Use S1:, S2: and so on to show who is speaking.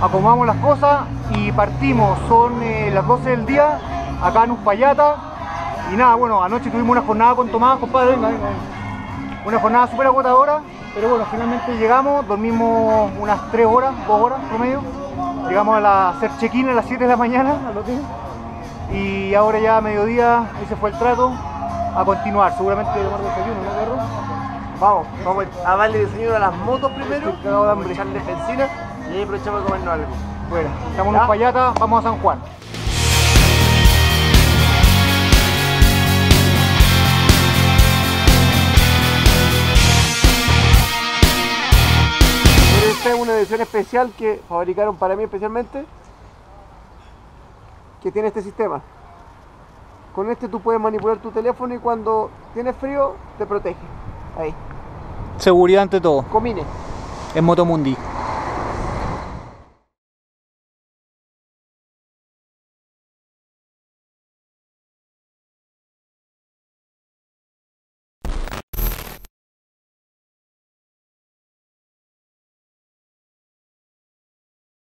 S1: acomodamos las cosas y partimos. Son eh, las 12 del día, acá en Uspallata. Y nada, bueno, anoche tuvimos una jornada con Tomás, compadre, venga. Una jornada súper agotadora, pero bueno, finalmente llegamos, dormimos unas 3 horas, 2 horas promedio. Llegamos a hacer check-in a las 7 de la mañana al hotel. Y ahora ya a mediodía, ese fue el trato, a continuar. Seguramente tomar desayuno, ¿no, perro?
S2: Vamos, vamos a darle desayuno a las motos primero, vamos a echarle benzina y ahí aprovechamos de comernos algo.
S1: Bueno, estamos en
S2: ¿Ya?
S1: Uspallata, vamos a San Juan.
S2: Esta es una edición especial que fabricaron para mí especialmente, que tiene este sistema. Con este tú puedes manipular tu teléfono y cuando tienes frío te protege. Ahí,
S1: Seguridad ante todo,
S2: comine.
S1: en Motomundi.